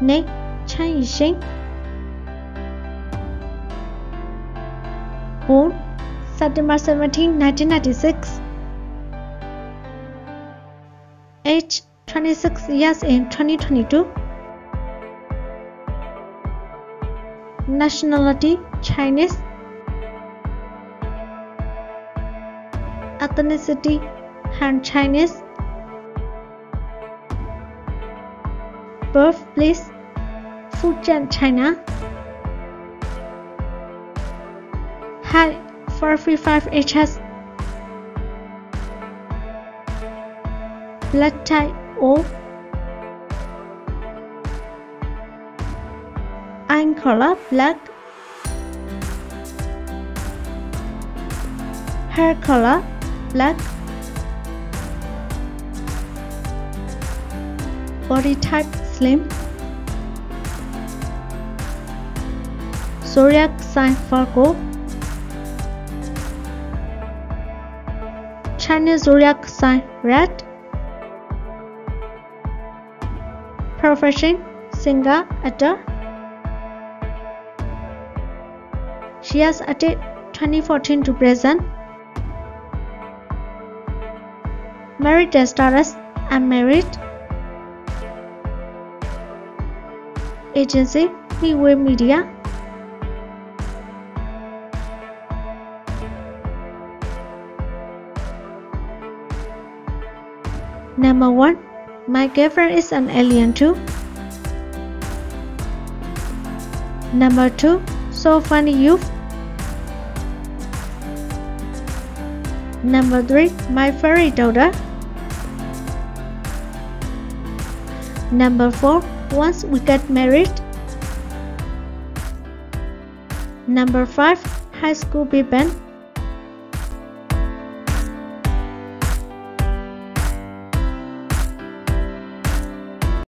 Name Chen Yi Xin. Born September 17, 1996. Age 26 years in 2022. Nationality Chinese. Ethnicity Han Chinese. Birthplace Fujian, China. Height 435 HS. Blood type O. Eye color black. Hair color black. Body type slim. Zodiac. Chinese zodiac sign Rat. Profession singer actor. She has acted 2014 to present. Married status unmarried. Agency Freeway Media. Number 1. My girlfriend is an alien too. Number 2. So funny youth. Number 3. My fairy daughter. Number 4. Once we get married. Number 5. High school big band.